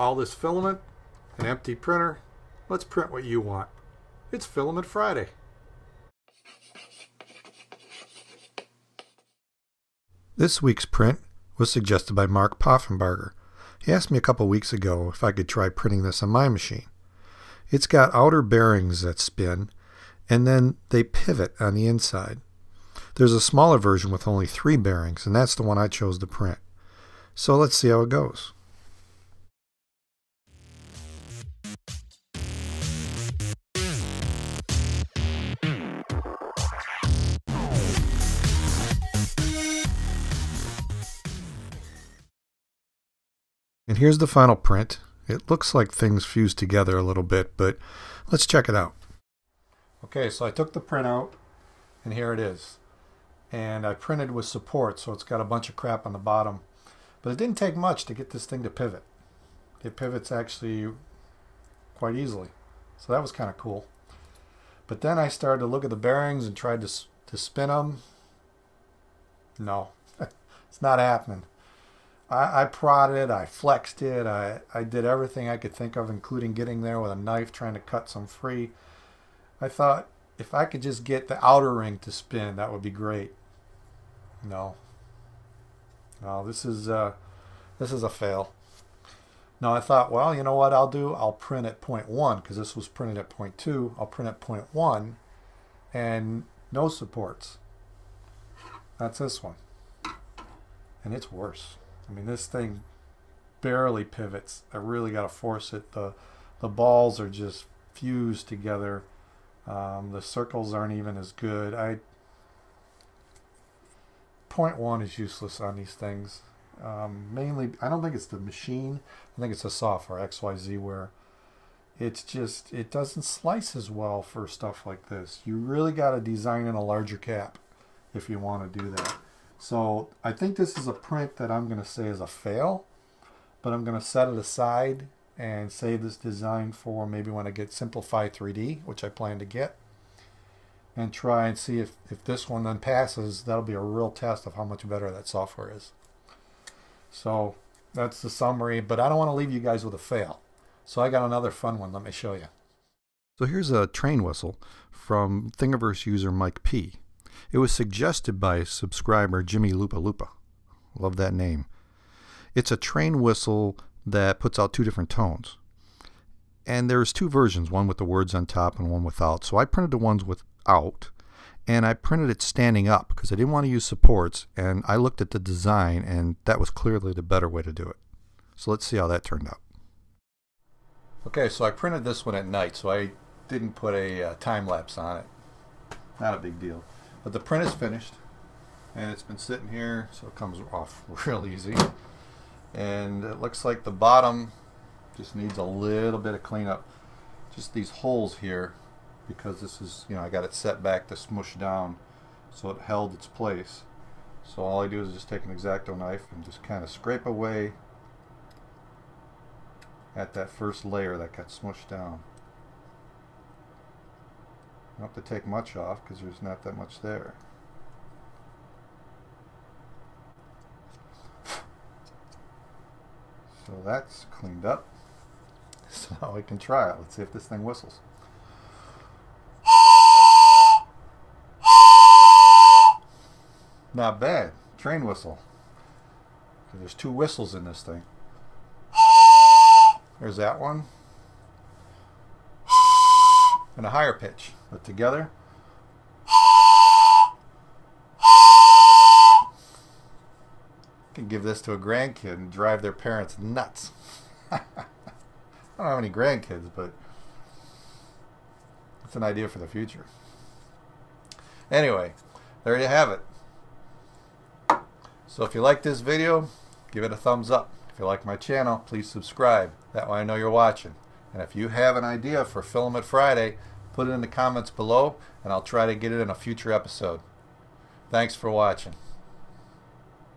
All this filament, an empty printer, let's print what you want. It's Filament Friday. This week's print was suggested by Mark Poffenbarger. He asked me a couple weeks ago if I could try printing this on my machine. It's got outer bearings that spin, and then they pivot on the inside. There's a smaller version with only three bearings, and that's the one I chose to print. So let's see how it goes. And here's the final print. It looks like things fused together a little bit, but let's check it out. Okay, so I took the print out, and here it is. And I printed with support, so it's got a bunch of crap on the bottom. But it didn't take much to get this thing to pivot. It pivots actually quite easily. So that was kind of cool. But then I started to look at the bearings and tried to, to spin them. No, it's not happening. I, I prodded, it, I flexed it, I, I did everything I could think of, including getting there with a knife trying to cut some free. I thought if I could just get the outer ring to spin, that would be great. No. No, this is uh, this is a fail. No, I thought, well, you know what I'll do? I'll print at point one because this was printed at point two. I'll print at point one and no supports. That's this one. And it's worse. I mean, this thing barely pivots. I really got to force it. The, the balls are just fused together. Um, the circles aren't even as good. I point one is useless on these things. Um, mainly, I don't think it's the machine. I think it's the software XYZ where it's just it doesn't slice as well for stuff like this. You really got to design in a larger cap if you want to do that. So I think this is a print that I'm going to say is a fail, but I'm going to set it aside and save this design for maybe when I get Simplify 3D, which I plan to get, and try and see if, if this one then passes. That'll be a real test of how much better that software is. So that's the summary, but I don't want to leave you guys with a fail. So I got another fun one. Let me show you. So here's a train whistle from Thingiverse user Mike P. It was suggested by subscriber Jimmy Lupa Lupa. Love that name. It's a train whistle that puts out two different tones. And there's two versions, one with the words on top and one without. So I printed the ones without and I printed it standing up because I didn't want to use supports and I looked at the design and that was clearly the better way to do it. So let's see how that turned out. Okay, so I printed this one at night so I didn't put a uh, time lapse on it. Not a big deal. But the print is finished and it's been sitting here so it comes off real easy. And it looks like the bottom just needs a little bit of cleanup. Just these holes here because this is, you know, I got it set back to smush down so it held its place. So all I do is just take an X-Acto knife and just kind of scrape away at that first layer that got smushed down. Don't have to take much off because there's not that much there. So that's cleaned up. So now we can try it. Let's see if this thing whistles. Not bad. Train whistle. There's two whistles in this thing. There's that one. And a higher pitch. But together. can give this to a grandkid and drive their parents nuts. I don't have any grandkids, but it's an idea for the future. Anyway, there you have it. So if you like this video, give it a thumbs up. If you like my channel, please subscribe. That way I know you're watching. And if you have an idea for Filament Friday, put it in the comments below and I'll try to get it in a future episode. Thanks for watching.